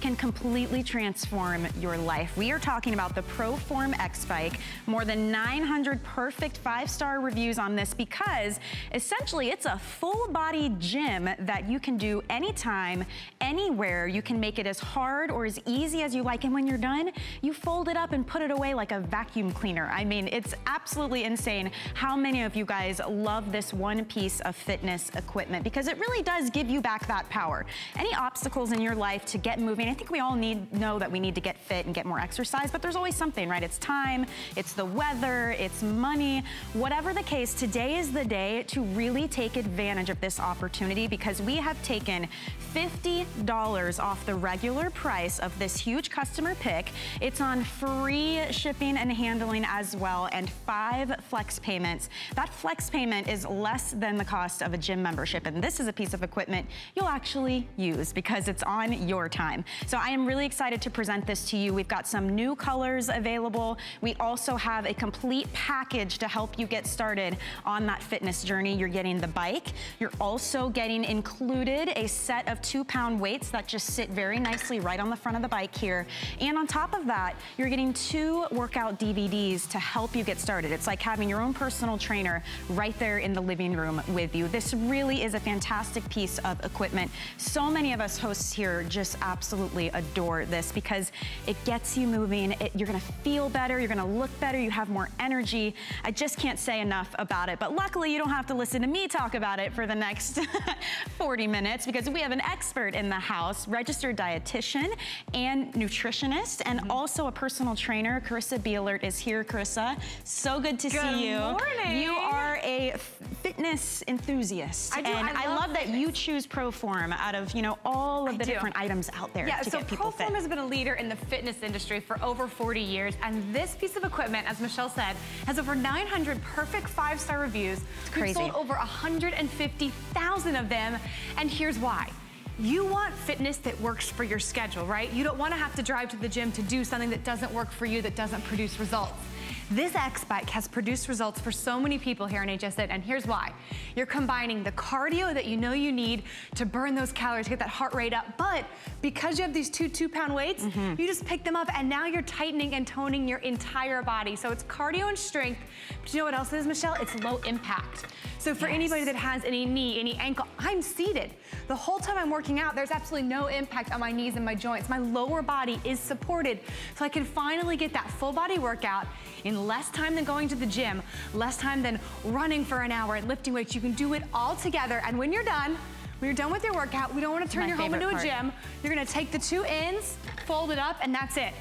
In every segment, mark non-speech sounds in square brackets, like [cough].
can completely transform your life. We are talking about the ProForm X Bike. More than 900 perfect five-star reviews on this because essentially it's a full body gym that you can do anytime, anywhere. You can make it as hard or as easy as you like. And when you're done, you fold it up and put it away like a vacuum cleaner. I mean, it's absolutely insane how many of you guys love this one piece of fitness equipment because it really does give you back that power. Any obstacles in your life to get moving, I think we all need know that we need to get fit and get more exercise, but there's always something, right? It's time, it's the weather, it's money. Whatever the case, today is the day to really take advantage of this opportunity because we have taken $50 off the regular price of this huge customer pick. It's on free shipping and handling as well and five flex payments. That flex payment is less than the cost of a gym membership and this is a piece of equipment you'll actually use because it's on your time. So I am really excited to present this to you. We've got some new colors available. We also have a complete package to help you get started on that fitness journey. You're getting the bike. You're also getting included a set of two pound weights that just sit very nicely right on the front of the bike here. And on top of that, you're getting two workout DVDs to help you get started. It's like having your own personal trainer right there in the living room with you. This really is a fantastic piece of equipment. So many of us hosts here just absolutely adore this because it gets you moving. It, you're gonna feel better, you're gonna look better, you have more energy. I just can't say enough about it. But luckily, you don't have to listen to me talk about it for the next [laughs] 40 minutes because we have an expert in the house, registered dietitian and nutritionist, and mm -hmm. also a personal trainer. Carissa Bealert is here. Carissa, so good to good see you. Good morning. You are a fitness enthusiast. I do, and I, I love, that you choose ProForm out of, you know, all of I the do. different items out there yeah, to so ProForm has been a leader in the fitness industry for over 40 years, and this piece of equipment, as Michelle said, has over 900 perfect five-star reviews. It's We've crazy. sold over 150,000 of them, and here's why. You want fitness that works for your schedule, right? You don't want to have to drive to the gym to do something that doesn't work for you, that doesn't produce results. This X-Bike has produced results for so many people here in HSN, and here's why. You're combining the cardio that you know you need to burn those calories, get that heart rate up, but because you have these two two-pound weights, mm -hmm. you just pick them up, and now you're tightening and toning your entire body. So it's cardio and strength, but you know what else it is, Michelle? It's low impact. So for yes. anybody that has any knee, any ankle, I'm seated. The whole time I'm working out, there's absolutely no impact on my knees and my joints. My lower body is supported. So I can finally get that full body workout in less time than going to the gym, less time than running for an hour and lifting weights. You can do it all together. And when you're done, when you're done with your workout, we don't want to turn your home into part. a gym. You're going to take the two ends, fold it up, and that's it.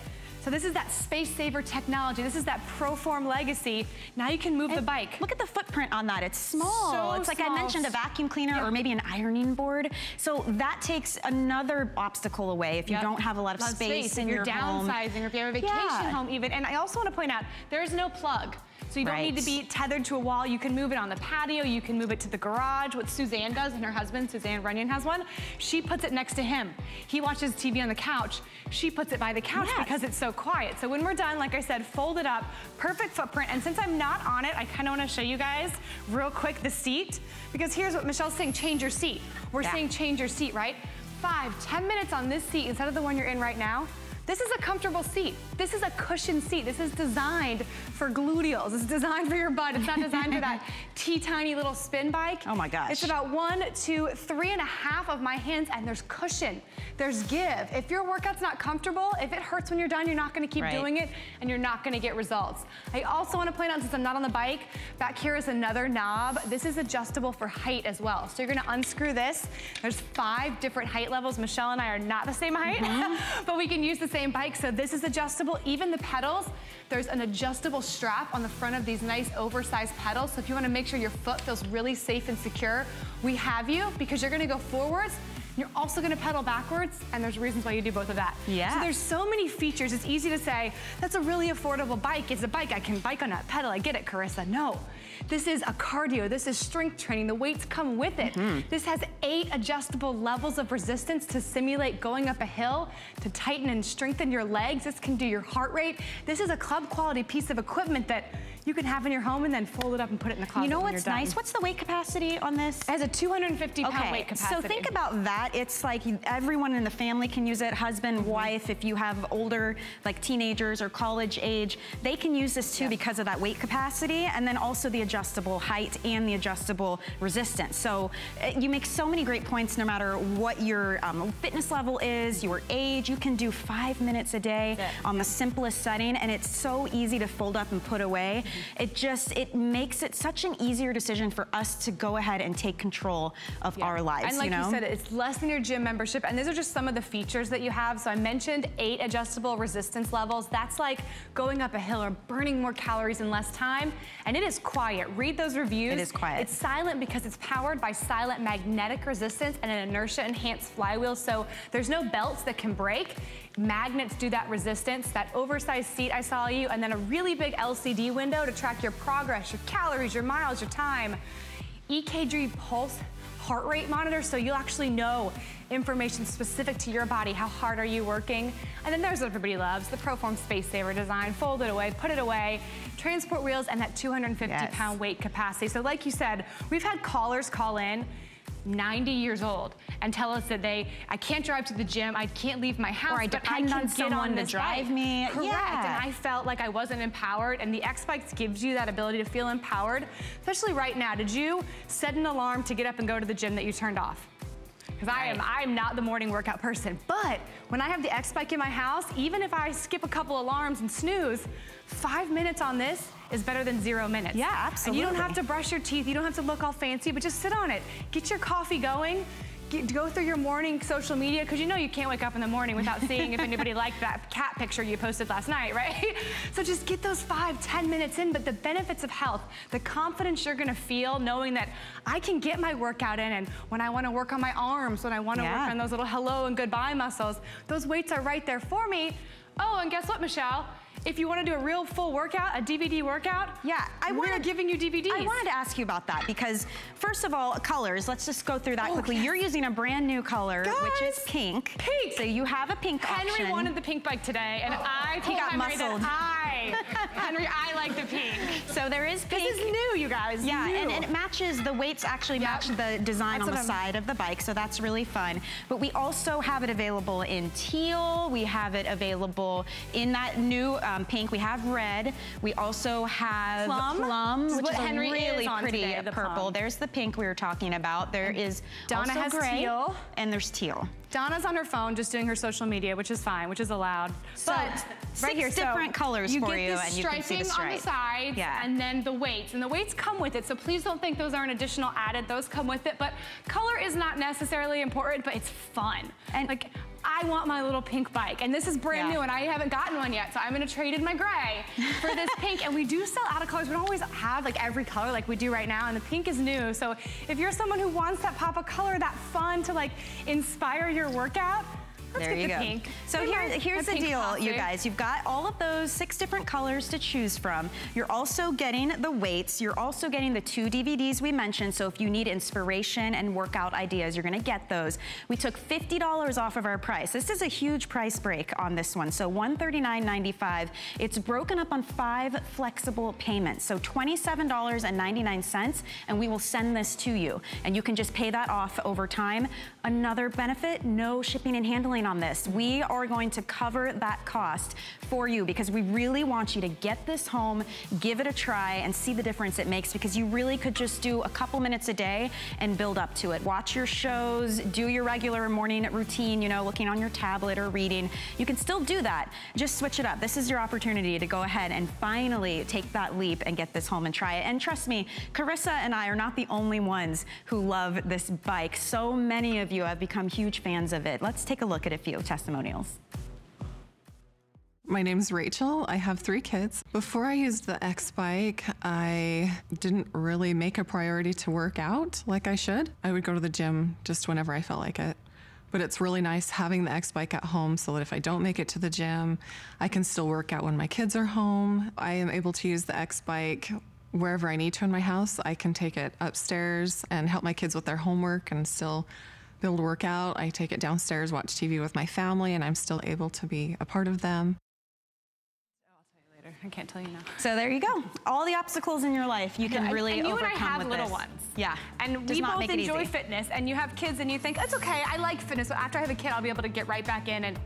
So this is that space saver technology. This is that ProForm legacy. Now you can move and the bike. Look at the footprint on that. It's small. So it's like small. I mentioned a vacuum cleaner yep. or maybe an ironing board. So that takes another obstacle away if you yep. don't have a lot of lot space, space in if your you're downsizing home. or if you have a vacation yeah. home even. And I also want to point out, there's no plug. So you don't right. need to be tethered to a wall. You can move it on the patio. You can move it to the garage. What Suzanne does, and her husband, Suzanne Runyan has one, she puts it next to him. He watches TV on the couch. She puts it by the couch yes. because it's so quiet. So when we're done, like I said, fold it up, perfect footprint. And since I'm not on it, I kind of want to show you guys real quick the seat. Because here's what Michelle's saying, change your seat. We're yeah. saying change your seat, right? Five, ten minutes on this seat instead of the one you're in right now. This is a comfortable seat. This is a cushioned seat. This is designed for gluteals. It's designed for your butt. It's not designed for that [laughs] tiny little spin bike. Oh my gosh. It's about one, two, three and a half of my hands and there's cushion. There's give. If your workout's not comfortable, if it hurts when you're done, you're not gonna keep right. doing it and you're not gonna get results. I also wanna point out, since I'm not on the bike, back here is another knob. This is adjustable for height as well. So you're gonna unscrew this. There's five different height levels. Michelle and I are not the same height, mm -hmm. [laughs] but we can use the same bike. So this is adjustable. Even the pedals, there's an adjustable strap on the front of these nice oversized pedals. So if you wanna make sure your foot feels really safe and secure, we have you because you're gonna go forwards you're also gonna pedal backwards, and there's reasons why you do both of that. Yeah. So there's so many features. It's easy to say, that's a really affordable bike. It's a bike, I can bike on that pedal. I get it, Carissa. No. This is a cardio, this is strength training. The weights come with it. Mm -hmm. This has eight adjustable levels of resistance to simulate going up a hill, to tighten and strengthen your legs. This can do your heart rate. This is a club quality piece of equipment that you can have in your home and then fold it up and put it in the closet You know what's nice? What's the weight capacity on this? It has a 250 pound okay, weight capacity. So think about that. It's like everyone in the family can use it, husband, mm -hmm. wife, if you have older, like teenagers or college age, they can use this too yeah. because of that weight capacity and then also the adjustable height and the adjustable resistance. So eh, you make so many great points no matter what your um, fitness level is, your age, you can do five minutes a day on the simplest setting and it's so easy to fold up and put away. Mm -hmm. It just, it makes it such an easier decision for us to go ahead and take control of yeah. our lives, And like you, know? you said, it's less than your gym membership and these are just some of the features that you have. So I mentioned eight adjustable resistance levels. That's like going up a hill or burning more calories in less time. And it is quiet. Read those reviews. It is quiet. It's silent because it's powered by silent magnetic resistance and an inertia enhanced flywheel. So there's no belts that can break. Magnets do that resistance, that oversized seat I saw you, and then a really big LCD window to track your progress, your calories, your miles, your time. EKG pulse heart rate monitor so you'll actually know information specific to your body. How hard are you working? And then there's what everybody loves, the Proform Space Saver design. Fold it away, put it away, transport wheels, and that 250 yes. pound weight capacity. So like you said, we've had callers call in 90 years old and tell us that they, I can't drive to the gym, I can't leave my house, or I depend I on someone on to drive bike. me. Correct, yeah. and I felt like I wasn't empowered and the X-Bikes gives you that ability to feel empowered, especially right now. Did you set an alarm to get up and go to the gym that you turned off? Because. I am I am not the morning workout person. But when I have the X-Bike in my house, even if I skip a couple alarms and snooze, five minutes on this is better than zero minutes. Yeah, absolutely. And you don't have to brush your teeth, you don't have to look all fancy, but just sit on it. Get your coffee going, Get, go through your morning social media because you know you can't wake up in the morning without seeing if anybody [laughs] liked that cat picture you posted last night, right? [laughs] So just get those five, ten minutes in, but the benefits of health, the confidence you're gonna feel knowing that I can get my workout in and when I wanna work on my arms, when I wanna yeah. work on those little hello and goodbye muscles, those weights are right there for me. Oh, and guess what, Michelle? If you want to do a real full workout, a DVD workout, yeah, I we're wanted, giving you DVDs. I wanted to ask you about that because first of all, colors. Let's just go through that oh, quickly. Yes. You're using a brand new color, Guys, which is pink. Pink. So you have a pink Henry option. wanted the pink bike today, and oh, I told got Henry muscled. that I, [laughs] Henry, I like the pink. So there is pink. This is new, you guys. Yeah, and, and, it matches the weights actually yep. match the design that's on the side of the bike, so that's really fun. But we also have it available in teal. We have it available in that new uh, um, pink. We have red. We also have plum, plum which what is Henry really is pretty today, the purple. Plum. There's the pink we were talking about. There and is Donna also has gray, teal. and there's teal. Donna's on her phone just doing her social media, which is fine, which is allowed. So but right here, different so colors you for you, and you can see the stripe. on the sides, yeah. and then the weights. And the weights come with it, so please don't think those are an additional added. Those come with it, but color is not necessarily important, but it's fun. And like, I want my little pink bike. And this is brand yeah. new and I haven't gotten one yet. So I'm gonna trade in my gray for this [laughs] pink. And we do sell out of colors. We don't always have like every color like we do right now. And the pink is new. So if you're someone who wants that pop of color, that fun to like inspire your workout, Let's there you the go. Pink. So here, here's the deal, you guys. You've got all of those six different colors to choose from. You're also getting the weights. You're also getting the two DVDs we mentioned. So if you need inspiration and workout ideas, you're gonna get those. We took $50 off of our price. This is a huge price break on this one. So $139.95. It's broken up on five flexible payments. So $27.99 and we will send this to you. And you can just pay that off over time. Another benefit, no shipping and handling on this. We are going to cover that cost for you because we really want you to get this home, give it a try, and see the difference it makes because you really could just do a couple minutes a day and build up to it. Watch your shows, do your regular morning routine, you know, looking on your tablet or reading. You can still do that. Just switch it up. This is your opportunity to go ahead and finally take that leap and get this home and try it. And trust me, Carissa and I are not the only ones who love this bike. So many of you have become huge fans of it. Let's take a look at a few testimonials. My name's Rachel. I have three kids. Before I used the X Bike, I didn't really make a priority to work out like I should. I would go to the gym just whenever I felt like it. But it's really nice having the X Bike at home so that if I don't make it to the gym, I can still work out when my kids are home. I am able to use the X Bike wherever I need to in my house. I can take it upstairs and help my kids with their homework and still build workout. I take it downstairs, watch TV with my family, and I'm still able to be a part of them. I'll tell you later. I can't tell you now. So there you go. All the obstacles in your life you can Yeah, really and you and I overcome have with little this. ones. Yeah. And Does we not both make it enjoy easy. fitness and you have kids and you think, it's okay, I like fitness, but after I have a kid, I'll be able to get right back in and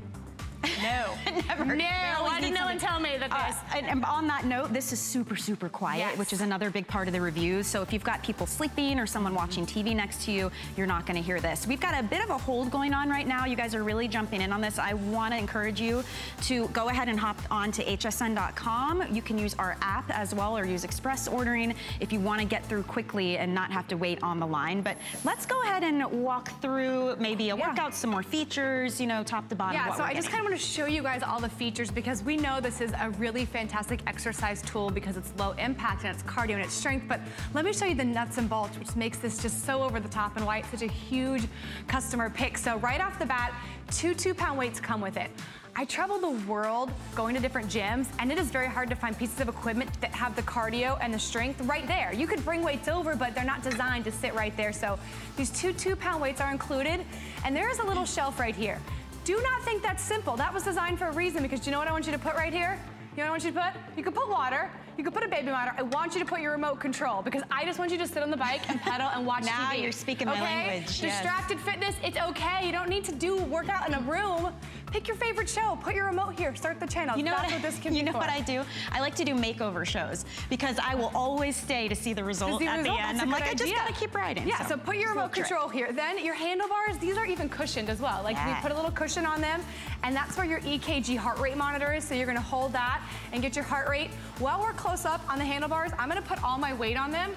[laughs] no. Never. No, why didn't no one tell me that Uh, this? and, and on that note, this is super, super quiet, Yes. which is another big part of the reviews. So if you've got people sleeping or someone watching TV next to you, you're not going to hear this. We've got a bit of a hold going on right now. You guys are really jumping in on this. I want to encourage you to go ahead and hop on to hsn.com. You can use our app as well or use express ordering if you want to get through quickly and not have to wait on the line. But let's go ahead and walk through maybe a Yeah. workout, some more features, you know, top to bottom. Yeah, so I just kind of want to show you guys all the features because we know this is a really fantastic exercise tool because it's low impact and it's cardio and it's strength. But let me show you the nuts and bolts, which makes this just so over the top and why it's such a huge customer pick. So right off the bat, two two pound weights come with it. I travel the world going to different gyms, and it is very hard to find pieces of equipment that have the cardio and the strength right there. You could bring weights over, but they're not designed to sit right there. So these two two pound weights are included, and there is a little shelf right here. Do not think that's simple. That was designed for a reason because do you know what I want you to put right here? You know what I want you to put? You could put water. You could put a baby monitor. I want you to put your remote control because I just want you to sit on the bike and pedal and watch Now TV. you're speaking my okay? language, yes. Distracted fitness, it's okay. You don't need to do workout in a room. Pick your favorite show. Put your remote here. Start the channel. You know That's what, what, I, this can you know for. what I do? I like to do makeover shows because I will always stay to see the result the at result, the end. that's I'm like, I just gotta keep riding. Yeah, so, put your little remote trick. control here. Then your handlebars, these are even cushioned as well. Like Yeah. we put a little cushion on them, and that's where your EKG heart rate monitor is. So you're gonna hold that and get your heart rate. While we're close up on the handlebars, I'm gonna put all my weight on them,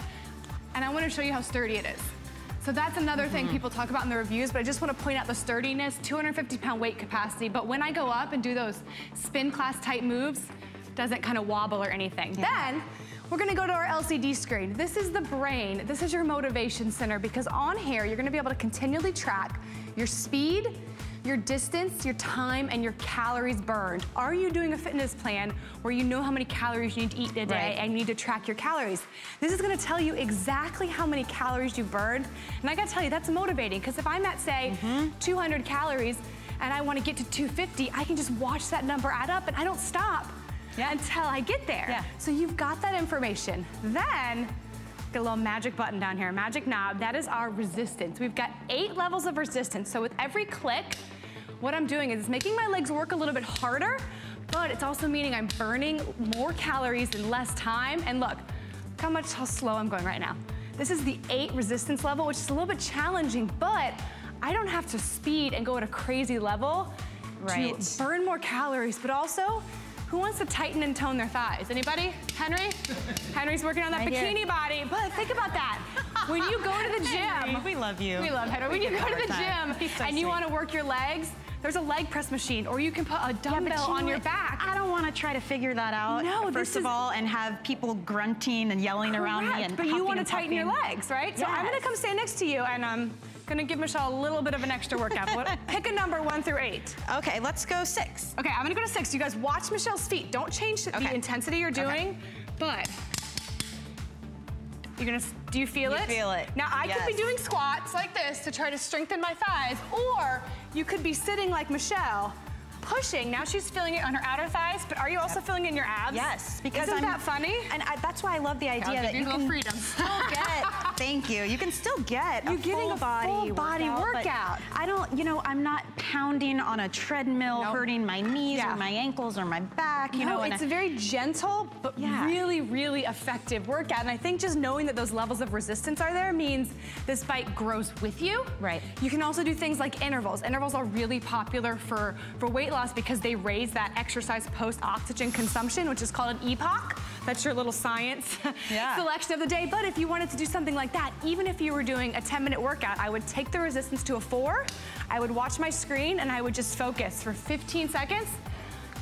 and I wanna show you how sturdy it is. So that's another thing Mm-hmm. people talk about in the reviews, but I just want to point out the sturdiness, 250 pound weight capacity. But when I go up and do those spin class type moves, doesn't kind of wobble or anything. Then we're gonna go to our LCD screen. This is the brain. This is your motivation center because on here, you're gonna be able to continually track your speed, your distance, your time, and your calories burned. Are you doing a fitness plan where you know how many calories you need to eat in a day Right. and you need to track your calories? This is gonna tell you exactly how many calories you burned. And I gotta tell you, that's motivating because if I'm at, say, Mm-hmm. 200 calories and I wanna get to 250, I can just watch that number add up and I don't stop Yeah. until I get there. Yeah. So you've got that information. Then, a little magic button down here, magic knob. That is our resistance. We've got eight levels of resistance. So with every click, what I'm doing is it's making my legs work a little bit harder, but it's also meaning I'm burning more calories in less time. And look, look how much, how slow I'm going right now. This is the eight resistance level, which is a little bit challenging, but I don't have to speed and go at a crazy level Right. to burn more calories, but also who wants to tighten and tone their thighs? Anybody? Henry? [laughs] Henry's working on that Right here. bikini body. But think about that. When you go to the [laughs] gym, we love you. We love Henry. When you go to the time. gym so and you sweet. want to work your legs, there's a leg press machine, or you can put a Yeah, dumbbell you on your back. I don't want to try to figure that out. No, first of all, and have people grunting and yelling around me Correct, and but you want to tighten your legs, right? So I'm gonna come stand next to you and I'm gonna give Michelle a little bit of an extra workout. [laughs] Pick a number one through eight. Okay, let's go six. Okay, I'm gonna go to six. You guys watch Michelle's feet. Don't change the intensity you're doing, but you're gonna, do you feel You it? feel it, Now I could be doing squats like this to try to strengthen my thighs, or you could be sitting like Michelle, pushing. Now she's feeling it on her outer thighs, but are you also feeling it in your abs? Yes, because Isn't I'm, that funny? And I, that's why I love the idea that you you a little can freedom. still get. [laughs] thank you. You can still get You're a getting full a body full body workout, workout. I don't. You know, I'm not pounding on a treadmill, Nope. hurting my knees Yeah. or my ankles or my back. You no, know, it's a very gentle but Yeah. really, really effective workout. And I think just knowing that those levels of resistance are there means this bike grows with you. Right. You can also do things like intervals. Intervals are really popular for, for weight loss because they raise that exercise post-oxygen consumption, which is called an EPOC. That's your little science [laughs] Yeah. selection of the day. But if you wanted to do something like that, even if you were doing a 10 minute workout, I would take the resistance to a four, I would watch my screen and I would just focus for 15 seconds,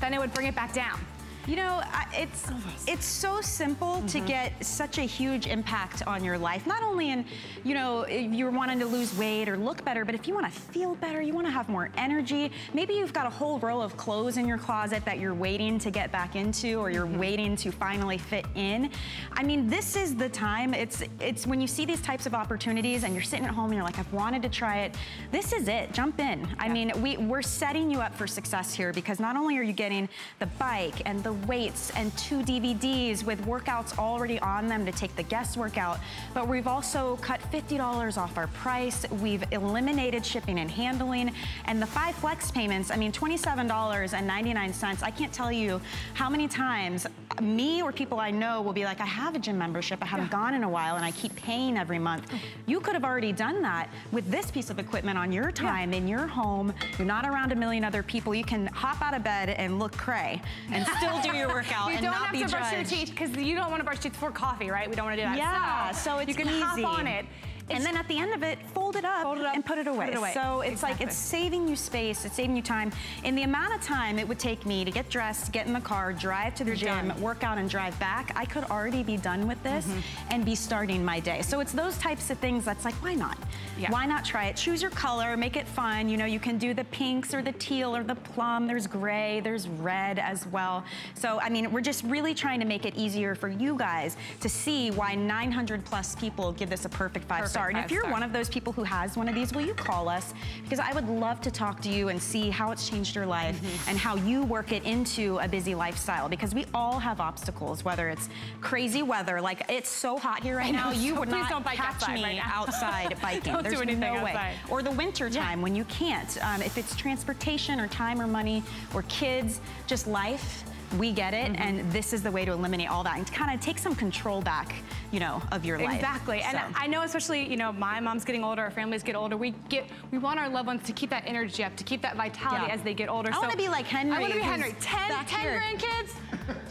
then I would bring it back down. You know, it's it's so simple to Mm-hmm. get such a huge impact on your life. Not only in, you know, if you're wanting to lose weight or look better, but if you want to feel better, you want to have more energy. Maybe you've got a whole row of clothes in your closet that you're waiting to get back into, or you're waiting to finally fit in. I mean, this is the time. It's it's when you see these types of opportunities and you're sitting at home and you're like, I've wanted to try it. This is it. Jump in. I mean, we we're setting you up for success here because not only are you getting the bike and the weights and two DVDs with workouts already on them to take the guest workout. But we've also cut $50 off our price. We've eliminated shipping and handling. And the five flex payments, I mean, $27.99. I can't tell you how many times me or people I know will be like, I have a gym membership, I haven't yeah. gone in a while, and I keep paying every month. Oh. You could have already done that with this piece of equipment on your time, yeah. in your home. You're not around a million other people. You can hop out of bed and look cray and still [laughs] do your workout you and not be judged. You don't have to brush your teeth because you don't want to brush teeth before coffee, right? We don't want to do that. Yeah, so, so it's You can easy. hop on it and then at the end of it, fold it up, fold it up and put it away. Put it away. So it's exactly. like it's saving you space, it's saving you time. In the amount of time it would take me to get dressed, get in the car, drive to the You're gym, done. work out and drive back, I could already be done with this mm -hmm. and be starting my day. So it's those types of things that's like, why not? Yeah. Why not try it? Choose your color, make it fun. You know, you can do the pinks or the teal or the plum. There's gray, there's red as well. So, I mean, we're just really trying to make it easier for you guys to see why 900 plus people give this a perfect five perfect star. And if you're star. one of those people who has one of these, will you call us? Because I would love to talk to you and see how it's changed your life mm -hmm. and how you work it into a busy lifestyle. Because we all have obstacles, whether it's crazy weather, like it's so hot here right now, you so would not don't catch me right outside [laughs] biking. don't There's do anything no outside. way. Or the winter time yeah. when you can't. Um, if it's transportation or time or money or kids, just life, we get it, mm -hmm. and this is the way to eliminate all that and kind of take some control back you know, of your life. Exactly. So. And I know especially, you know, my mom's getting older, our families get older. We get, we want our loved ones to keep that energy up, to keep that vitality yeah. as they get older. I so want to be like Henry. I want to be Henry. 10, 10 grandkids.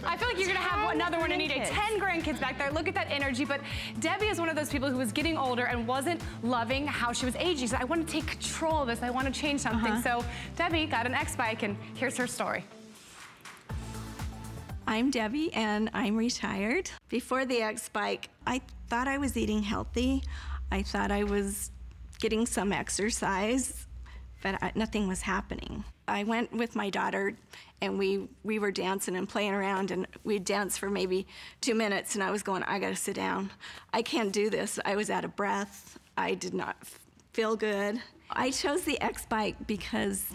I feel like you're going to have another one any day. 10 grandkids back there. Look at that energy. But Debbie is one of those people who was getting older and wasn't loving how she was aging. So I want to take control of this. I want to change something. Uh -huh. So Debbie got an X-Bike and here's her story. I'm Debbie and I'm retired. Before the X Bike, I thought I was eating healthy. I thought I was getting some exercise, but I, nothing was happening. I went with my daughter and we, we were dancing and playing around and we danced for maybe two minutes and I was going, I gotta sit down. I can't do this. I was out of breath. I did not feel good. I chose the X Bike because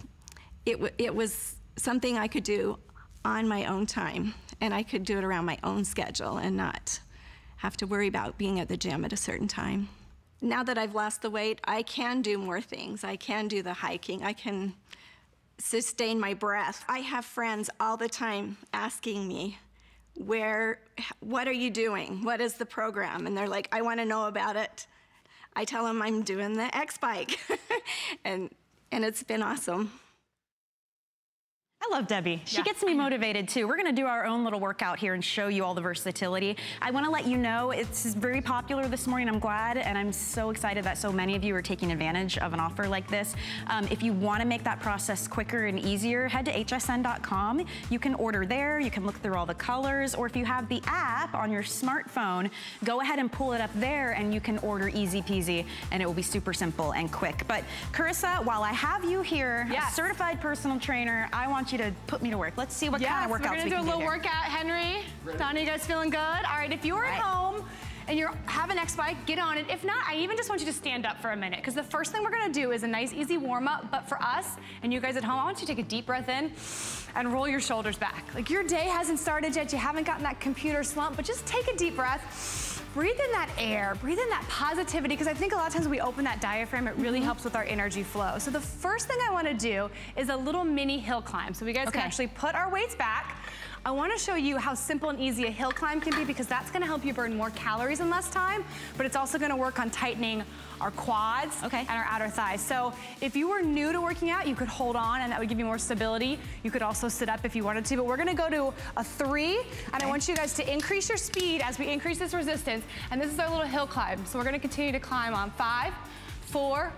it, it was something I could do on my own time and I could do it around my own schedule and not have to worry about being at the gym at a certain time. Now that I've lost the weight, I can do more things. I can do the hiking. I can sustain my breath. I have friends all the time asking me, where, what are you doing? What is the program? And they're like, I want to know about it. I tell them I'm doing the X Bike. [laughs] and, and it's been awesome. I love Debbie. She yeah. gets me motivated too. We're gonna do our own little workout here and show you all the versatility. I wanna let you know it's very popular this morning. I'm glad and I'm so excited that so many of you are taking advantage of an offer like this. Um, if you wanna make that process quicker and easier, head to hsn.com. You can order there, you can look through all the colors, or if you have the app on your smartphone, go ahead and pull it up there and you can order easy peasy and it will be super simple and quick. But Carissa, while I have you here, yes. certified personal trainer, I want you you to put me to work. Let's see what yes, kind of workouts we can do. We're gonna do a little do workout, Henry. Ready. Donna, you guys feeling good? All right, if you're right. at home, and you have an X-Bike, get on it. If not, I even just want you to stand up for a minute because the first thing we're gonna do is a nice easy warm up, but for us and you guys at home, I want you to take a deep breath in and roll your shoulders back. Like your day hasn't started yet, you haven't gotten that computer slump, but just take a deep breath breathe in that air, breathe in that positivity, because I think a lot of times when we open that diaphragm, it really mm -hmm. helps with our energy flow. So the first thing I wanna do is a little mini hill climb. So we guys okay. can actually put our weights back. I wanna show you how simple and easy a hill climb can be because that's gonna help you burn more calories in less time, but it's also gonna work on tightening our quads okay. and our outer thighs. So if you were new to working out, you could hold on and that would give you more stability. You could also sit up if you wanted to, but we're gonna go to a three, okay. and I want you guys to increase your speed as we increase this resistance, and this is our little hill climb. So we're gonna continue to climb on five, four,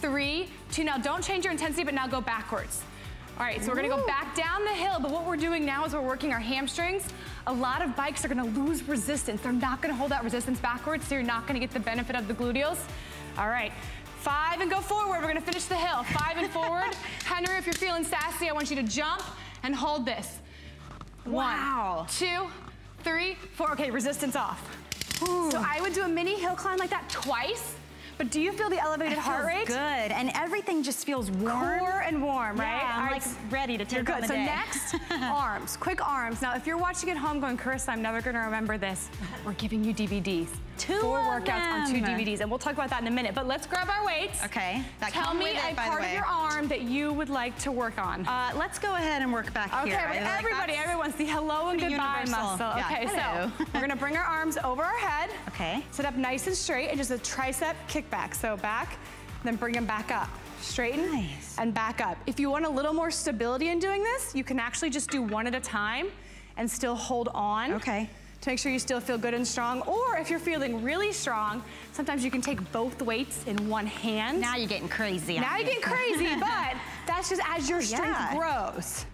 three, two. Now don't change your intensity, but now go backwards. All right, so we're gonna go back down the hill, but what we're doing now is we're working our hamstrings. A lot of bikes are gonna lose resistance. They're not gonna hold that resistance backwards, so you're not gonna get the benefit of the gluteals. All right. Five and go forward. We're gonna finish the hill. Five and forward. [laughs] Henry, if you're feeling sassy, I want you to jump and hold this. Wow. One, two, three, four. Okay, resistance off. Ooh. So I would do a mini hill climb like that twice, But do you feel the elevated It heart feels rate? good, and everything just feels warm. Core and warm, right? Yeah, I'm All like right, ready to You're take on good. the So day. next, [laughs] arms, quick arms. Now, if you're watching at home going, Carissa, I'm never gonna remember this. We're giving you DVDs. Two Four workouts on two. DVDs, and we'll talk about that in a minute. But let's grab our weights. Okay, that Tell me it, a part of your arm that you would like to work on. Uh, let's go ahead and work back Okay, here. right? Like, everybody, everyone, see hello and goodbye universal. muscle. Yeah, Okay, hello. so we're gonna bring our arms over our head. [laughs] Okay. Sit up nice and straight and just a tricep kickback. So back, then bring them back up. Straighten Nice. and back up. If you want a little more stability in doing this, you can actually just do one at a time and still hold on. Okay. To make sure you still feel good and strong. Or if you're feeling really strong, sometimes you can take both weights in one hand. Now you're getting crazy. Now you're getting crazy, [laughs] but that's just as your strength Yeah. grows.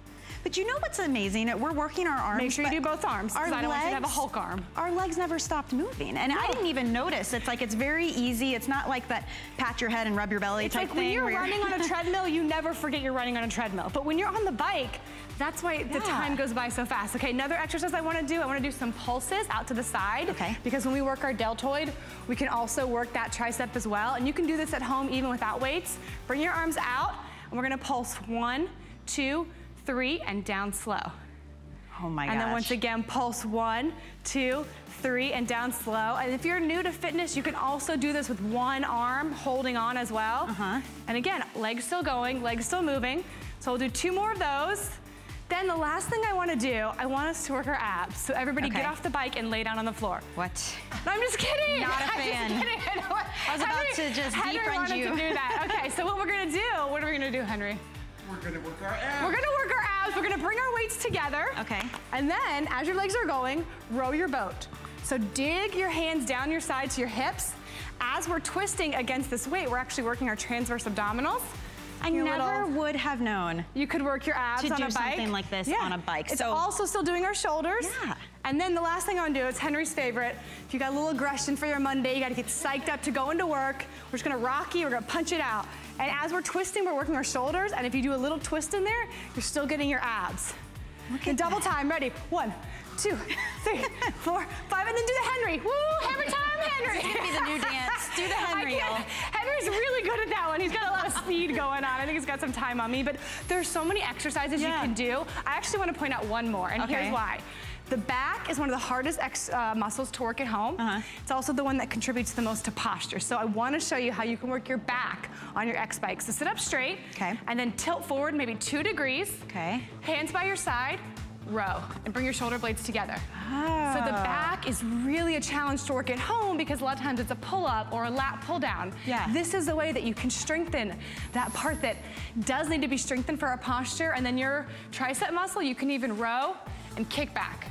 But you know what's amazing? We're working our arms. Make sure you do both arms, 'cause Our I don't want you to have a Hulk arm. Our legs never stopped moving, and I didn't even notice. It's like it's very easy. It's not like that pat your head and rub your belly It's type like when thing. you're running on a [laughs] treadmill, you never forget you're running on a treadmill. But when you're on the bike, that's why the time goes by so fast. Okay, another exercise I wanna do, I wanna do some pulses out to the side. Okay. Because when we work our deltoid, we can also work that tricep as well. And you can do this at home even without weights. Bring your arms out, and we're gonna pulse one, two, three, and down slow. oh my gosh. And then once again, pulse one, two, three, and down slow. And if you're new to fitness, you can also do this with one arm holding on as well. Uh-huh. And again, legs still going, legs still moving. So we'll do two more of those. Then the last thing I wanna do, I want us to work our abs. So everybody Okay. get off the bike and lay down on the floor. What? No, I'm just kidding. Not a [laughs] I'm fan. Just kidding. [laughs] I. Was about to just Henry defriend wanted you. to do that. Okay, so what we're gonna do, what are we gonna do, Henry? We're gonna work our abs. We're gonna work our abs. We're gonna bring our weights together. Okay. And then, as your legs are going, row your boat. So dig your hands down your side to your hips. As we're twisting against this weight, we're actually working our transverse abdominals. I Your never little- would have known. you could work your abs To on do a bike. something like this on a bike. It's So- also still doing our shoulders. Yeah. And then the last thing I want to do is Henry's favorite. If you got a little aggression for your Monday, you got to get psyched up to go into work. We're just gonna rock you. We're gonna punch it out. And as we're twisting, we're working our shoulders. And if you do a little twist in there, you're still getting your abs. and double time. Ready? One, two, three, [laughs] four, five, and then do the Henry. Woo! Hammer time, Henry. Gonna be the new dance. Do the [laughs] Henry. Henry's really good at that one. He's got a lot of speed going on. I think he's got some time on me. But there's so many exercises Yeah. you can do. I actually want to point out one more, and Okay. here's why. The back is one of the hardest ex, uh, muscles to work at home. Uh-huh. It's also the one that contributes the most to posture. So I want to show you how you can work your back on your X bike. So sit up straight. Okay. And then tilt forward maybe two degrees. Okay. Hands by your side, row, and bring your shoulder blades together. So the Ah. back is really a challenge to work at home because a lot of times it's a pull-up or a lat pull-down. Yeah. This is the way that you can strengthen that part that does need to be strengthened for our posture, and then your tricep muscle, you can even row and kick back.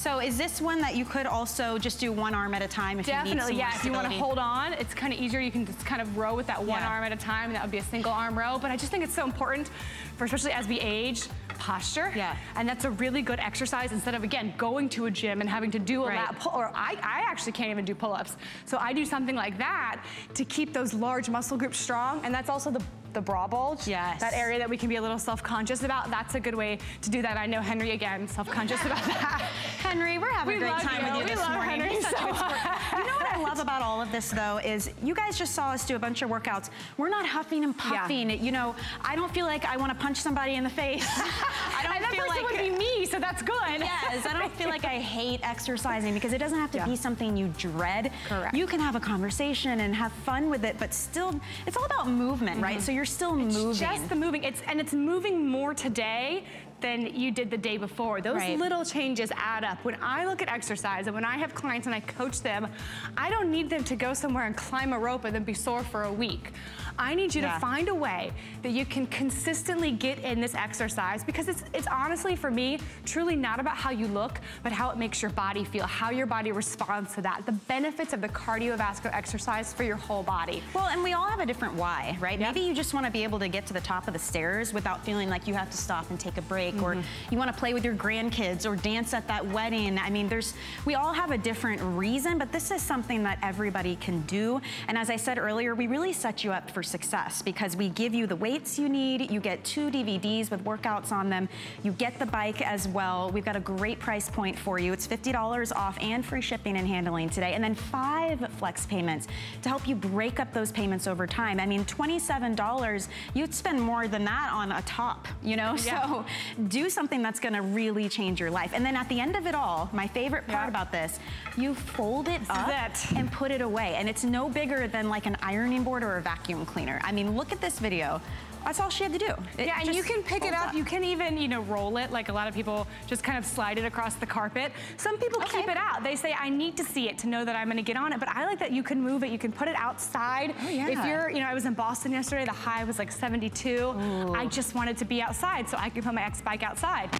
So is this one that you could also just do one arm at a time if Definitely, you yeah. If you want to hold on, it's kind of easier. You can just kind of row with that one Yeah. arm at a time, and that would be a single arm row. But I just think it's so important for especially as we age, posture. Yeah. And that's a really good exercise instead of again going to a gym and having to do a Right. lat pull. Or I, I actually can't even do pull-ups, so I do something like that to keep those large muscle groups strong. And that's also the the bra bulge. Yes. That area that we can be a little self-conscious about. That's a good way to do that. I know Henry again, self-conscious [laughs] about that. Henry, we're having We a great time you. with you We this morning. Henry You're such a so. You know what I love about all of this though is you guys just saw us do a bunch of workouts. We're not huffing and Yeah. puffing. You know, I don't feel like I want to punch somebody in the face. [laughs] I don't and feel like would be me, so that's good. Yes, I don't feel like I hate exercising because it doesn't have to Yeah. be something you dread. Correct. You can have a conversation and have fun with it, but still, it's all about movement, right? Mm-hmm. So you're still moving. Just the moving. It's and it's moving more today than you did the day before. Those Right. little changes add up. When I look at exercise and when I have clients and I coach them, I don't need them to go somewhere and climb a rope and then be sore for a week. I need you Yeah. to find a way that you can consistently get in this exercise because it's it's honestly for me truly not about how you look, but how it makes your body feel, how your body responds to that. The benefits of the cardiovascular exercise for your whole body. Well, and we all have a different why, right? Yep. Maybe you just want to be able to get to the top of the stairs without feeling like you have to stop and take a break mm -hmm. or mm-hmm. you want to play with your grandkids or dance at that wedding. I mean, there's, we all have a different reason, but this is something that everybody can do. And as I said earlier, we really set you up for success because we give you the weights you need. You get two DVDs with workouts on them. You get the bike as well. We've got a great price point for you. It's $50 off and free shipping and handling today. And then five flex payments to help you break up those payments over time. I mean, $27, you'd spend more than that on a top, you know? Yeah. So do something that's gonna really change your life. And then at the end of it all, my favorite part yeah. about this, you fold it up and put it away. And it's no bigger than like an ironing board or a vacuum cleaner. I mean, look at this video. That's all she had to do. It yeah, and you can pick it up. up. You can even, you know, roll it like a lot of people just kind of slide it across the carpet. Some people okay. keep it out. They say, I need to see it to know that I'm gonna get on it. But I like that you can move it. You can put it outside. Oh, yeah. If you're, you know, I was in Boston yesterday. The high was like 72. Ooh. I just wanted to be outside so I could put my X-Bike outside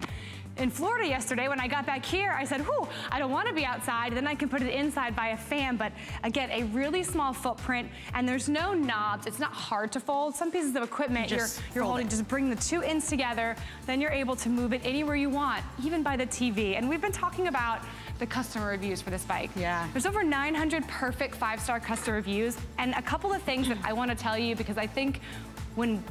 in Florida yesterday when I got back here, I said, whew, I don't want to be outside. Then I can put it inside by a fan. But again, a really small footprint and there's no knobs. It's not hard to fold. Some pieces of equipment just you're, you're holding, it. just bring the two ends together. Then you're able to move it anywhere you want, even by the TV. And we've been talking about the customer reviews for this bike. Yeah. There's over 900 perfect five-star customer reviews. And a couple of things that I want to tell you because I think when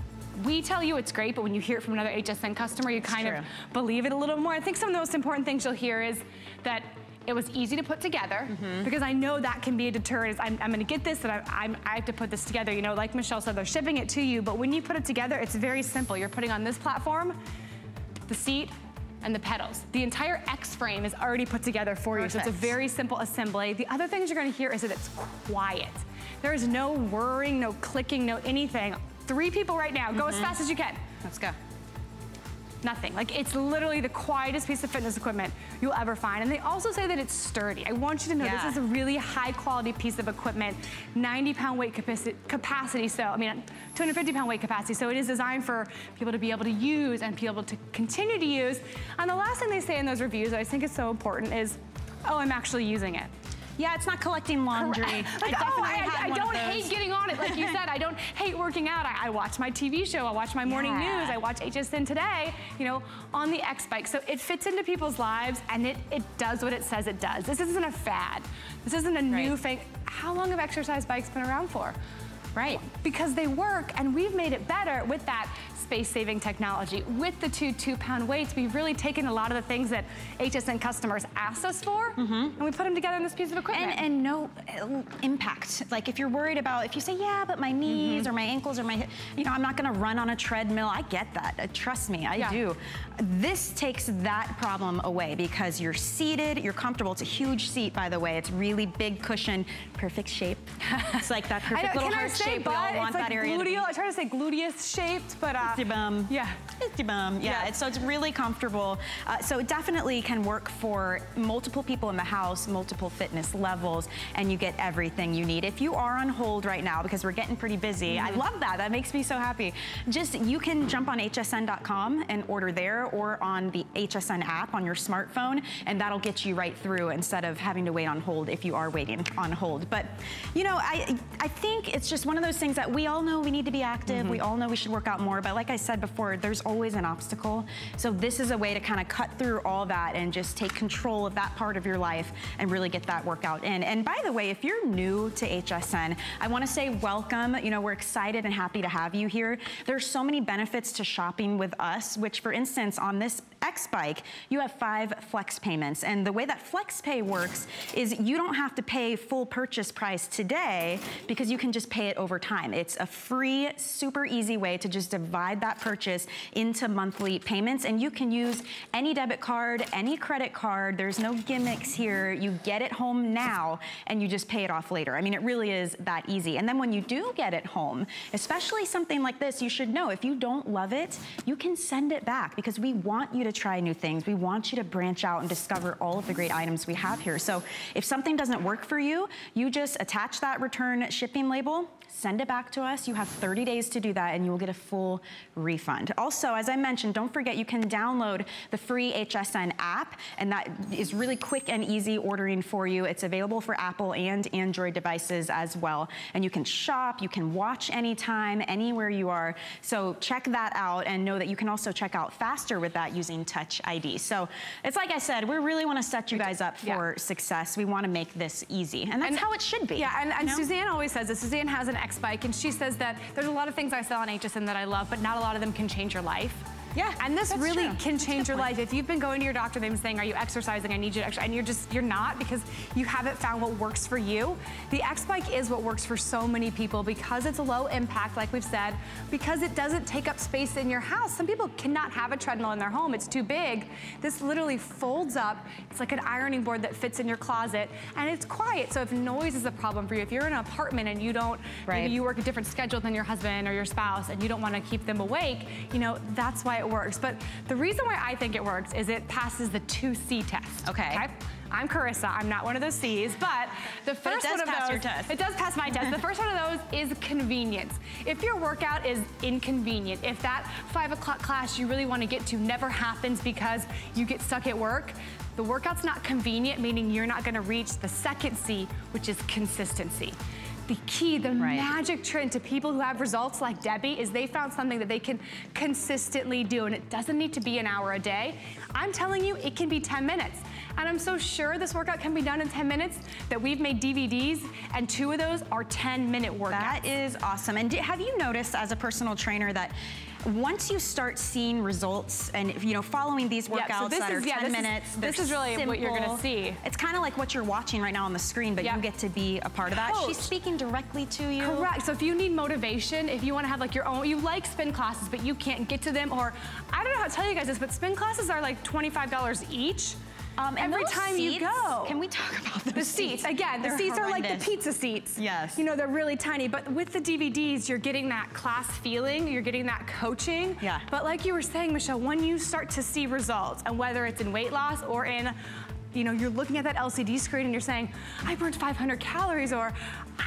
we tell you it's great, but when you hear it from another HSN customer, you kind of believe it a little more. I think some of the most important things you'll hear is that it was easy to put together mm -hmm. because I know that can be a deterrent. I'm, I'm gonna get this and I, I'm, I have to put this together. You know, like Michelle said, they're shipping it to you, but when you put it together, it's very simple. You're putting on this platform, the seat, and the pedals. The entire X-frame is already put together for Perfect. you, so it's a very simple assembly. The other things you're gonna hear is that it's quiet. There is no whirring, no clicking, no anything three people right now. Go mm -hmm. as mm-hmm. fast as you can. Let's go. Nothing. Like it's literally the quietest piece of fitness equipment you'll ever find. And they also say that it's sturdy. I want you to know yeah. this is a really high quality piece of equipment, 90 pound weight capacity. So, I mean, 250 pound weight capacity. So it is designed for people to be able to use and be able to continue to use. And the last thing they say in those reviews, I think is so important is, oh, I'm actually using it. Yeah, it's not collecting laundry. Like, oh, I oh, I, I don't hate getting on it. Like you said, I don't [laughs] hate working out. I, I, watch my TV show. I watch my morning yeah. news. I watch HSN Today, you know, on the X-Bike. So it fits into people's lives and it, it does what it says it does. This isn't a fad. This isn't a new right. thing. How long have exercise bikes been around for? Right. Because they work and we've made it better with that space-saving technology. With the two two-pound weights, we've really taken a lot of the things that HSN customers asked us for, mm -hmm. and we put them together in this piece of equipment. And, and no uh, impact. Like if you're worried about, if you say, yeah, but my knees mm -hmm. or my ankles or my, you know, I'm not gonna run on a treadmill. I get that. Uh, trust me, I yeah. do. This takes that problem away because you're seated, you're comfortable. It's a huge seat, by the way. It's really big cushion, perfect shape. it's like that [laughs] perfect little heart shape. we all want like that area. Gluteal, I try to say gluteus shaped, but uh, bum. Yeah. bum. Yeah, yeah. It's, so it's really comfortable. Uh, so it definitely can work for multiple people in the house, multiple fitness levels, and you get everything you need. If you are on hold right now, because we're getting pretty busy, mm -hmm. I mm-hmm. love that. That makes me so happy. Just, you can jump on hsn.com and order there or on the HSN app on your smartphone, and that'll get you right through instead of having to wait on hold if you are waiting on hold. But, you know, I, I think it's just one of those things that we all know we need to be active. Mm -hmm. We all know we should work out more. But like I said before, there's always an obstacle. So this is a way to kind of cut through all that and just take control of that part of your life and really get that workout in. And by the way, if you're new to HSN, I want to say welcome. You know, we're excited and happy to have you here. There's so many benefits to shopping with us, which for instance, on this X-Bike, you have five flex payments. And the way that flex pay works is you don't have to pay full purchase price today because you can just pay it over time. It's a free, super easy way to just divide that purchase into monthly payments. And you can use any debit card, any credit card. There's no gimmicks here. You get it home now and you just pay it off later. I mean, it really is that easy. And then when you do get it home, especially something like this, you should know if you don't love it, you can send it back because we want you to try new things. We want you to branch out and discover all of the great items we have here. So if something doesn't work for you, you just attach that return shipping label, send it back to us. You have 30 days to do that and you will get a full refund. Also, as I mentioned, don't forget you can download the free HSN app, and that is really quick and easy ordering for you. It's available for Apple and Android devices as well. And you can shop, you can watch anytime, anywhere you are. So check that out and know that you can also check out faster with that using Touch ID. So it's like I said, we really want to set you guys up for yeah. success. We want to make this easy. And that's and, how it should be. Yeah, and, and you know? Suzanne always says this. Suzanne has an X-Bike, and she says that there's a lot of things I sell on HSN that I love, but not a lot of them can change your life. Yeah, and this really true. can change your life. If you've been going to your doctor, they've been saying, are you exercising? I need you to exercise. And you're just, you're not because you haven't found what works for you. The X-Bike is what works for so many people because it's a low impact, like we've said, because it doesn't take up space in your house. Some people cannot have a treadmill in their home. It's too big. This literally folds up. It's like an ironing board that fits in your closet and it's quiet. So if noise is a problem for you, if you're in an apartment and you don't, right. maybe you work a different schedule than your husband or your spouse and you don't want to keep them awake, you know, that's why it works. But the reason why I think it works is it passes the 2C test. Okay. okay? I'm Carissa, I'm not one of those C's, but the first but one of those, it does pass my test. The first one of those is convenience. If your workout is inconvenient, if that five o'clock class you really want to get to never happens because you get stuck at work, the workout's not convenient, meaning you're not gonna reach the second C, which is consistency the key, the right. magic trick to people who have results like Debbie is they found something that they can consistently do and it doesn't need to be an hour a day. I'm telling you, it can be 10 minutes. And I'm so sure this workout can be done in 10 minutes that we've made DVDs and two of those are 10 minute workouts. That is awesome. And have you noticed as a personal trainer that once you start seeing results and you know following these workouts yeah, so that is, are yeah, 10 minutes, is, this is really simple. what you're gonna see. It's kind of like what you're watching right now on the screen, but you get to be a part of that. She's speaking directly to you. Correct. So if you need motivation, if you want to have like your own, you like spin classes, but you can't get to them, or I don't know how to tell you guys this, but spin classes are like $25 each. Um, every time seats, you go. Can we talk about the seats? Again, they're the seats horrendous. are like the pizza seats. Yes. You know, they're really tiny, but with the DVDs, you're getting that class feeling, you're getting that coaching. Yeah. But like you were saying, Michelle, when you start to see results, and whether it's in weight loss or in you know, you're looking at that LCD screen and you're saying, I burned 500 calories or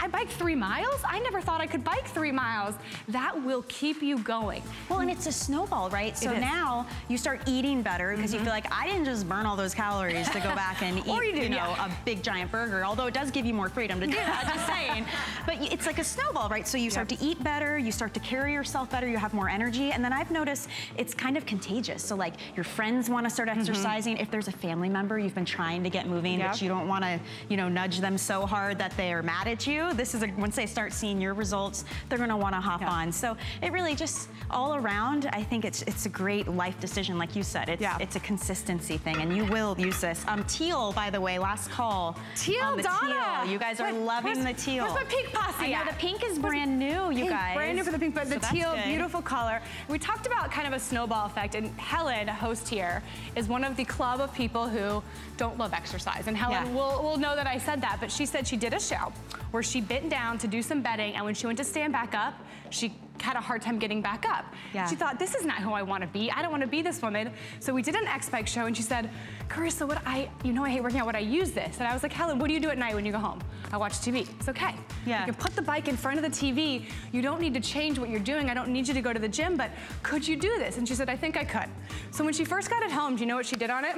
I biked three miles? I never thought I could bike three miles. That will keep you going. Well, and it's a snowball, right? So now you start eating better because mm -hmm. you mm-hmm. feel like I didn't just burn all those calories to go [laughs] back and eat, you, you, know, yeah. a big giant burger, although it does give you more freedom to do that, just [laughs] saying. But it's like a snowball, right? So you start yep. to eat better, you start to carry yourself better, you have more energy, and then I've noticed it's kind of contagious. So like your friends want to start mm-hmm. exercising. Mm -hmm. If there's a family member you've been trying to get moving, yep. but you don't want to, you know, nudge them so hard that they are mad at you, this is a, once they start seeing your results, they're gonna wanna hop yeah. on. So it really just, all around, I think it's it's a great life decision, like you said. It's, yeah. it's a consistency thing, and you will use this. Um, teal, by the way, last call. Teal, Donna. Teal. You guys are loving the teal. Where's my pink posse I know, the pink is brand new, you pink, guys. Brand new for the pink, but so the teal, good. beautiful color. We talked about kind of a snowball effect, and Helen, a host here, is one of the club of people who don't love exercise. And Helen yeah. will, will know that I said that, but she said she did a show where she bent down to do some bedding, and when she went to stand back up, she had a hard time getting back up. Yeah. She thought, this is not who I want to be. I don't want to be this woman. So we did an X-Bike show and she said, Carissa, what I, you know I hate working out, what I use this. And I was like, Helen, what do you do at night when you go home? I watch TV. It's okay. Yeah. You can put the bike in front of the TV. You don't need to change what you're doing. I don't need you to go to the gym, but could you do this? And she said, I think I could. So when she first got it home, do you know what she did on it?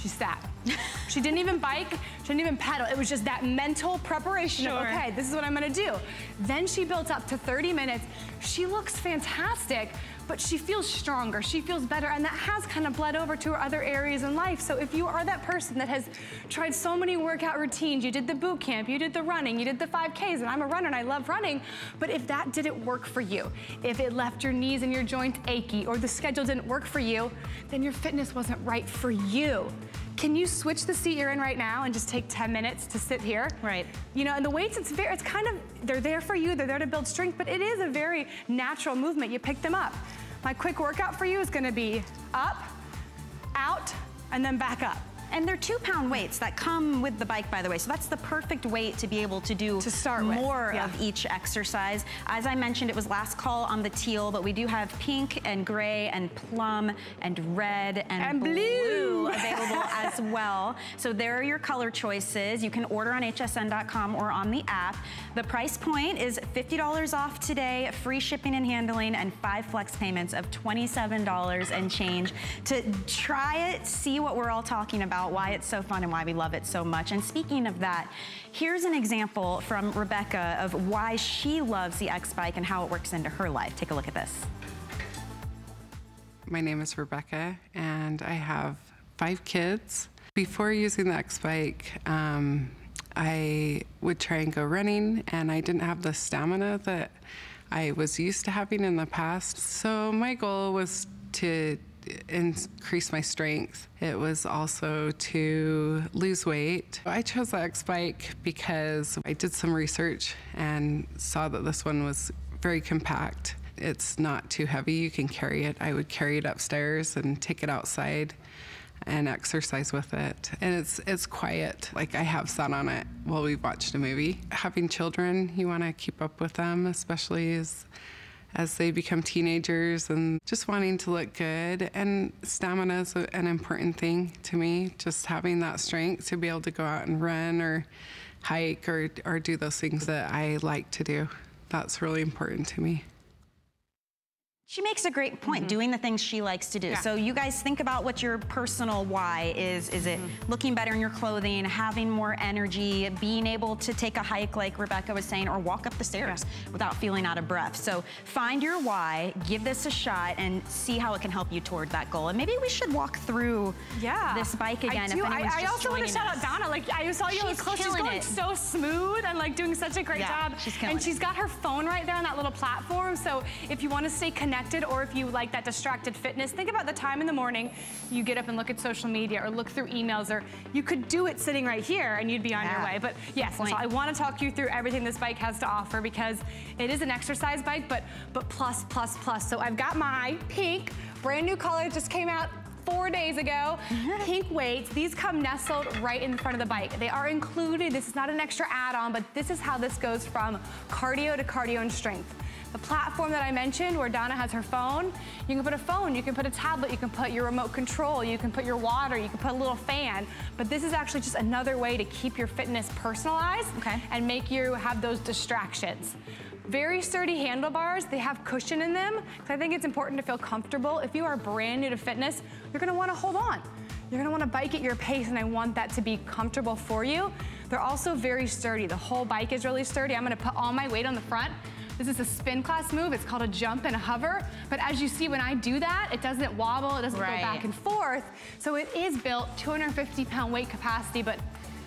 She sat. [laughs] she didn't even bike, she didn't even pedal. It was just that mental preparation sure. of, okay, this is what I'm gonna do. Then she built up to 30 minutes. She looks fantastic, but she feels stronger, she feels better, and that has kind of bled over to her other areas in life. So if you are that person that has tried so many workout routines, you did the boot camp, you did the running, you did the 5Ks, and I'm a runner and I love running, but if that didn't work for you, if it left your knees and your joints achy, or the schedule didn't work for you, then your fitness wasn't right for you. Can you switch the seat you're in right now and just take 10 minutes to sit here? Right. You know, and the weights, it's very, it's kind of, they're there for you, they're there to build strength, but it is a very natural movement. You pick them up. My quick workout for you is gonna be up, out, and then back up. And they're two pound weights that come with the bike, by the way. So that's the perfect weight to be able to do to start more yeah. of each exercise. As I mentioned, it was last call on the teal, but we do have pink and gray and plum and red and, and blue. blue available [laughs] as well. So there are your color choices. You can order on hsn.com or on the app. The price point is $50 off today, free shipping and handling, and five flex payments of $27 and change to try it, see what we're all talking about, why it's so fun and why we love it so much. And speaking of that, here's an example from Rebecca of why she loves the X-Bike and how it works into her life. Take a look at this. My name is Rebecca, and I have five kids. Before using the X-Bike, um, I would try and go running, and I didn't have the stamina that I was used to having in the past. So my goal was to increase my strength. It was also to lose weight. I chose the X Bike because I did some research and saw that this one was very compact. It's not too heavy, you can carry it. I would carry it upstairs and take it outside and exercise with it. And it's it's quiet. Like I have sat on it while we watched a movie. Having children, you want to keep up with them, especially as as they become teenagers and just wanting to look good. And stamina is an important thing to me, just having that strength to be able to go out and run or hike or, or do those things that I like to do. That's really important to me. She makes a great point, mm -hmm. doing the things she likes to do. Yeah. So you guys think about what your personal why is. Is it mm -hmm. looking better in your clothing, having more energy, being able to take a hike like Rebecca was saying, or walk up the stairs yeah. without feeling out of breath. So find your why, give this a shot, and see how it can help you toward that goal. And maybe we should walk through yeah. this bike again. I do. I, I also want to shout out Donna. Like I saw you she's close. She's going it. so smooth and like doing such a great yeah, job. She's and she's got her phone right there on that little platform. So if you want to stay connected connected or if you like that distracted fitness, think about the time in the morning you get up and look at social media or look through emails or you could do it sitting right here and you'd be on yeah. your way. But yes, so I want to talk you through everything this bike has to offer because it is an exercise bike, but, but plus, plus, plus. So I've got my pink, brand new color, just came out four days ago. [laughs] Pink weights, these come nestled right in front of the bike. They are included, this is not an extra add-on, but this is how this goes from cardio to cardio and strength. The platform that I mentioned where Donna has her phone, you can put a phone, you can put a tablet, you can put your remote control, you can put your water, you can put a little fan, but this is actually just another way to keep your fitness personalized okay. and make you have those distractions. Very sturdy handlebars, they have cushion in them, because I think it's important to feel comfortable. If you are brand new to fitness, you're gonna wanna hold on. You're gonna wanna bike at your pace and I want that to be comfortable for you. They're also very sturdy. The whole bike is really sturdy. I'm gonna put all my weight on the front this is a spin class move. It's called a jump and a hover. But as you see, when I do that, it doesn't wobble. It doesn't right. go back and forth. So it is built 250 pound weight capacity, but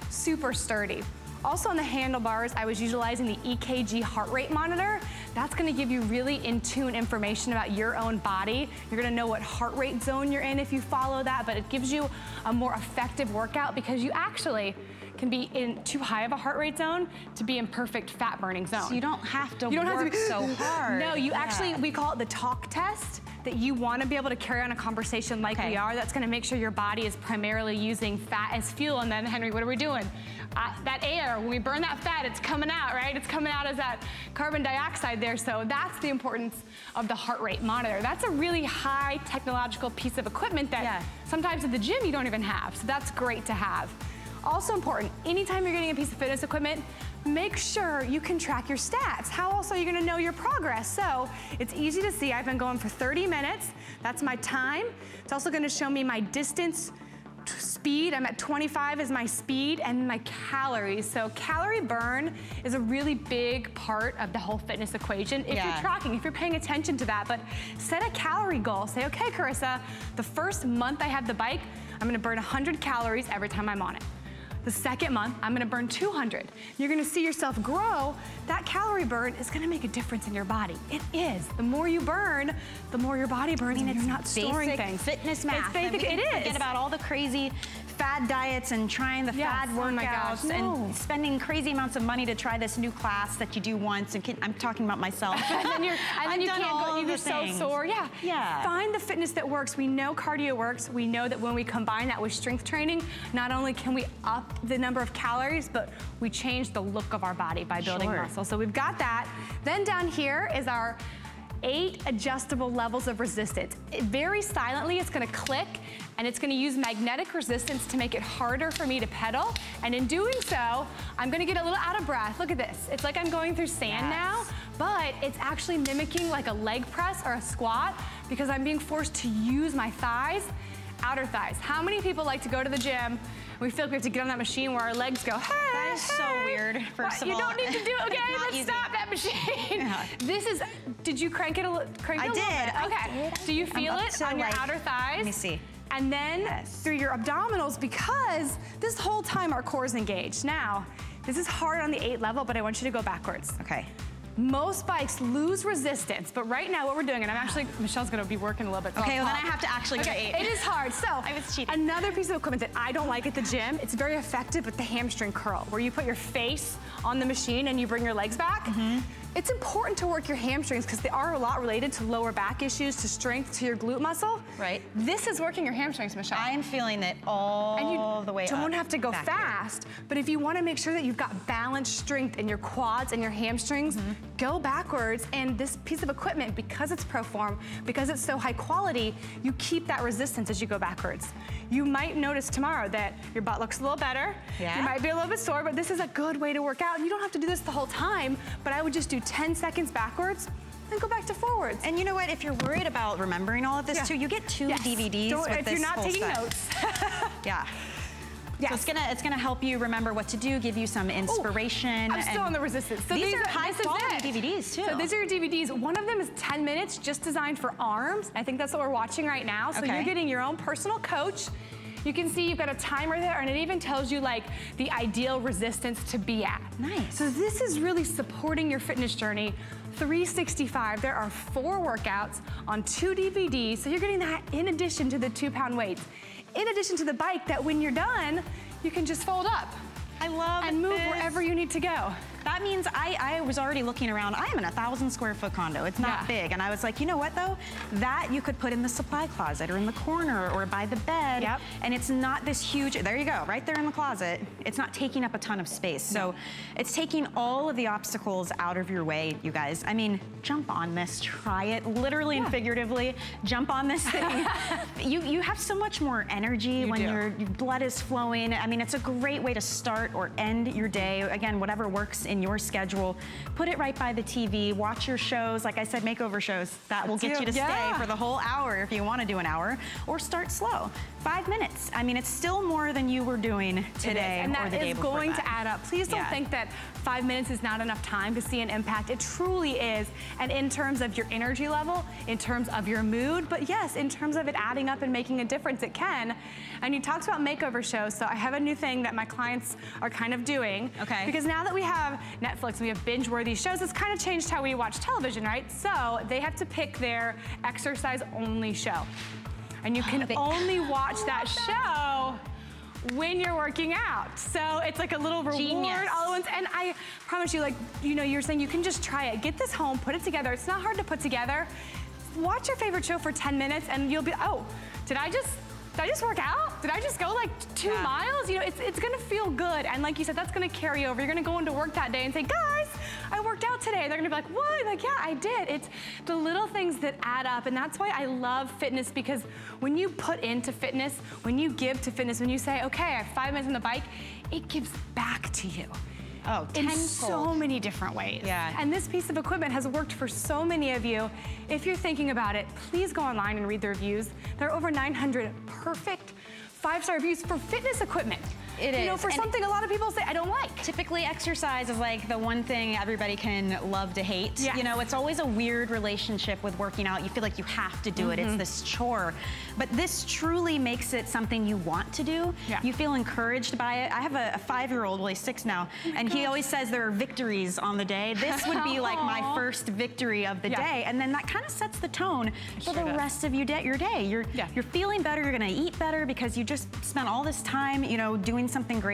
super sturdy. Also on the handlebars, I was utilizing the EKG heart rate monitor. That's gonna give you really in tune information about your own body. You're gonna know what heart rate zone you're in if you follow that, but it gives you a more effective workout because you actually can be in too high of a heart rate zone to be in perfect fat burning zone. So you don't have to you don't have to be, so [laughs] hard. No, you yeah. actually, we call it the talk test that you want to be able to carry on a conversation like okay. we are. That's going to make sure your body is primarily using fat as fuel. And then, Henry, what are we doing? Uh, that air, when we burn that fat, it's coming out, right? It's coming out as that carbon dioxide there. So that's the importance of the heart rate monitor. That's a really high technological piece of equipment that yeah. sometimes at the gym you don't even have. So that's great to have. Also important, anytime you're getting a piece of fitness equipment, make sure you can track your stats. How else are you gonna know your progress? So it's easy to see, I've been going for 30 minutes. That's my time. It's also gonna show me my distance speed, I'm at 25 is my speed, and my calories. So calorie burn is a really big part of the whole fitness equation if yeah. you're tracking, if you're paying attention to that. But set a calorie goal. Say, okay, Carissa, the first month I have the bike, I'm gonna burn 100 calories every time I'm on it. The second month, I'm gonna burn 200. You're gonna see yourself grow. That calorie burn is gonna make a difference in your body. It is. The more you burn, the more your body burns I mean, and you're not storing things. fitness math. It's basic, it is. Forget about all the crazy fad diets and trying the Yes, fad oh my gosh, workouts no. and spending crazy amounts of money to try this new class that you do once. And can, I'm talking about myself. [laughs] and then you're, and then you can't go, you're so sore. Yeah. Yeah. Find the fitness that works. We know cardio works. We know that when we combine that with strength training, not only can we up the number of calories, but we change the look of our body by building Sure. muscle. So we've got that. Then down here is our eight adjustable levels of resistance. It, very silently, it's gonna click and it's gonna use magnetic resistance to make it harder for me to pedal. And in doing so, I'm gonna get a little out of breath. Look at this. It's like I'm going through sand Yes. now, but it's actually mimicking like a leg press or a squat because I'm being forced to use my thighs, outer thighs. How many people like to go to the gym we feel like we have to get on that machine where our legs go, hey, That is so hey." weird, first What? of you all. don't need to do [laughs] it, okay? Let's easy. stop that machine. Yeah. This is, did you crank it a little, crank it I a little did, bit? I Okay. did, I Do you. I'm feel it on your like- outer thighs? let me see. And then Yes. through your abdominals because this whole time our core is engaged. Now, this is hard on the eight level, but I want you to go backwards. Okay. Most bikes lose resistance, but right now what we're doing, and I'm actually, Michelle's gonna be working a little bit. so Okay, I'll well then I have to actually Okay, eight. it is hard. So I was cheating. Another piece of equipment that I don't like at the gym, it's very effective with the hamstring curl, where you put your face on the machine and you bring your legs back. Mm-hmm. It's important to work your hamstrings because they are a lot related to lower back issues, to strength, to your glute muscle. Right. This is working your hamstrings, Michelle. I'm feeling it all and you the way don't up, have to go back here. fast, but if you want to make sure that you've got balanced strength in your quads and your hamstrings, Mm-hmm. go backwards. And this piece of equipment, because it's Proform, because it's so high quality, you keep that resistance as you go backwards. You might notice tomorrow that your butt looks a little better. Yeah? You might be a little bit sore, but this is a good way to work out. And you don't have to do this the whole time, but I would just do 10 seconds backwards and go back to forwards. And you know what? If you're worried about remembering all of this Yeah. too, you get two Yes. DVDs Don't- with if this you're not taking set. notes. [laughs] [laughs] Yeah. Yes. So it's gonna it's gonna help you remember what to do, give you some oh, inspiration. I'm still on the resistance. So these, are this high quality. DVDs too. So these are your DVDs. One of them is 10 minutes, just designed for arms. I think that's what we're watching right now. So Okay. you're getting your own personal coach. You can see you've got a timer there and it even tells you like the ideal resistance to be at. Nice. So this is really supporting your fitness journey 365. There are four workouts on two DVDs. So you're getting that in addition to the two pound weights. In addition to the bike that when you're done, you can just fold up I love and move this. wherever you need to go. That means I, I was already looking around. I am in a thousand square foot condo. It's not Yeah. big. And I was like, you know what though? That you could put in the supply closet or in the corner or by the bed. Yep. And it's not this huge, there you go, right there in the closet. It's not taking up a ton of space. So it's taking all of the obstacles out of your way, you guys. I mean, jump on this, try it, literally and figuratively. Jump on this thing. [laughs] you, you have so much more energy when your your blood is flowing. I mean, it's a great way to start or end your day. Again, whatever works in your schedule. Put it right by the TV. Watch your shows. Like I said, makeover shows. That will get do. you to Yeah. stay for the whole hour if you want to do an hour. Or start slow. Five minutes. I mean, it's still more than you were doing today and or that the day is before going that. to add up. Please don't Yeah. think that five minutes is not enough time to see an impact. It truly is. And in terms of your energy level, in terms of your mood, but yes, in terms of it adding up and making a difference, it can. And you talked about makeover shows, so I have a new thing that my clients are kind of doing. Okay. Because now that we have Netflix, and we have binge-worthy shows, it's kind of changed how we watch television, right? So they have to pick their exercise-only show. And you can only watch that show when you're working out. So it's like a little reward Genius. all at once. And I promise you, like, you know, you're saying you can just try it. Get this home, put it together. It's not hard to put together. Watch your favorite show for 10 minutes and you'll be, oh, did I just, did I just work out? Did I just go like two Yeah. miles? You know, it's, it's gonna feel good. And like you said, that's gonna carry over. You're gonna go into work that day and say, guys, I worked out today. They're gonna be like, what? Like, yeah, I did. It's the little things that add up. And that's why I love fitness because when you put into fitness, when you give to fitness, when you say, okay, I have five minutes on the bike, it gives back to you Oh, in tenfold. so many different ways. Yeah. And this piece of equipment has worked for so many of you. If you're thinking about it, please go online and read the reviews. There are over 900 perfect five-star reviews for fitness equipment. It You know, for and- something a lot of people say, I don't like. Typically, exercise is like the one thing everybody can love to hate. Yes. You know, it's always a weird relationship with working out. You feel like you have to do it. Mm-hmm. It's this chore. But this truly makes it something you want to do. Yeah. You feel encouraged by it. I have a, a five-year-old, well, he's six now, and he always says there are victories on the day. This would be like my [laughs] first victory of the Yeah. day. And then that kind of sets the tone for sure the does. rest of your day. Your day. You're, Yeah. you're feeling better. You're going to eat better because you just spent all this time, you know, doing something great